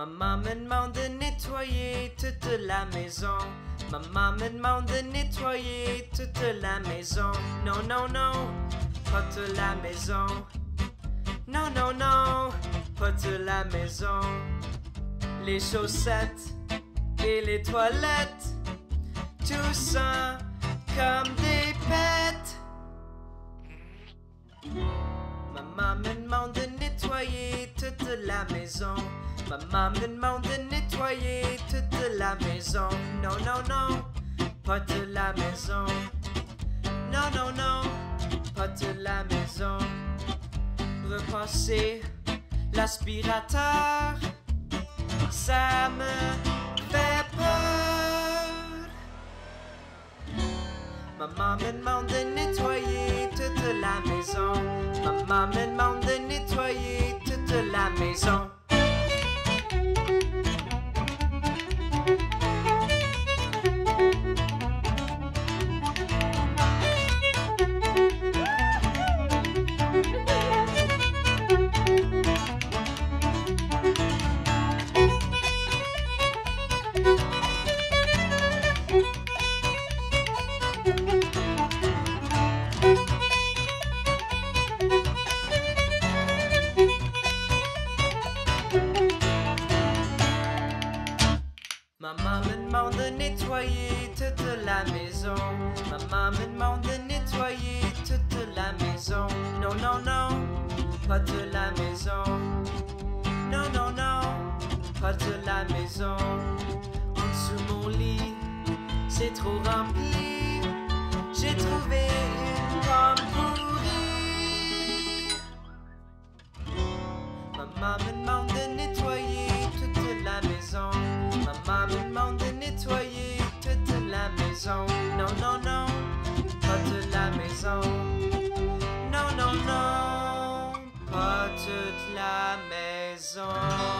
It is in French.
Maman me demande de nettoyer toute la maison. Maman me demande de nettoyer toute la maison. Non, non, non, pas toute la maison. Non, non, non, pas toute la maison. Les chaussettes et les toilettes, tout ça comme des pets. Maman me demande de nettoyer toute la maison. Maman me demande de nettoyer toute la maison. Non, non, non, pas toute la maison. Non, non, non, pas toute la maison. Repasser l'aspirateur, ça me fait peur. Maman me demande de nettoyer toute la maison. Maman me demande de nettoyer toute la maison. Maman me demande de nettoyer toute la maison. Maman me demande de nettoyer toute la maison. Non, non, non, pas toute la maison. Non, non, non, pas toute la maison. C'est trop rempli. J'ai trouvé une pomme pourrie. Maman me demande de nettoyer toute la maison. Maman me demande de nettoyer toute la maison. Non, non, non, pas toute la maison. Non, non, non, pas toute la maison.